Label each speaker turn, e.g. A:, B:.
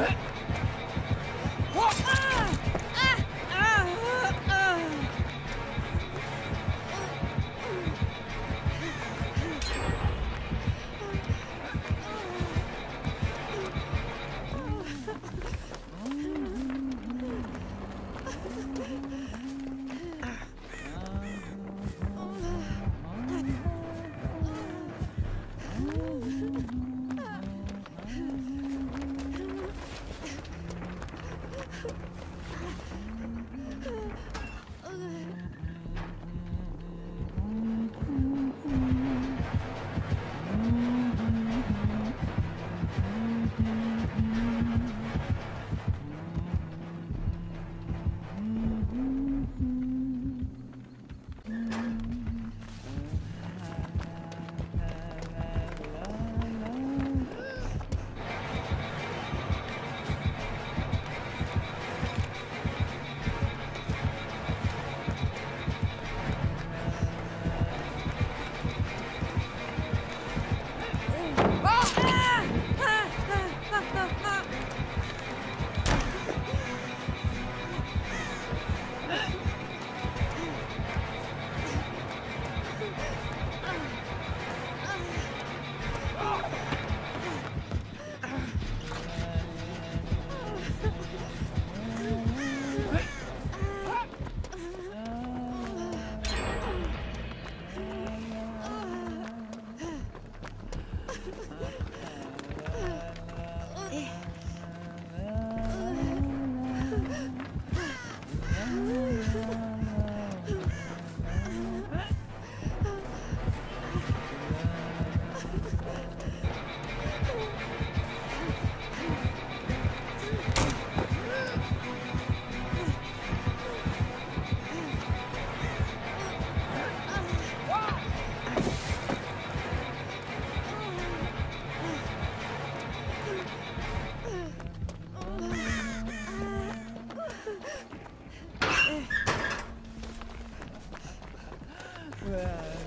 A: that. Mm-hmm. Yeah.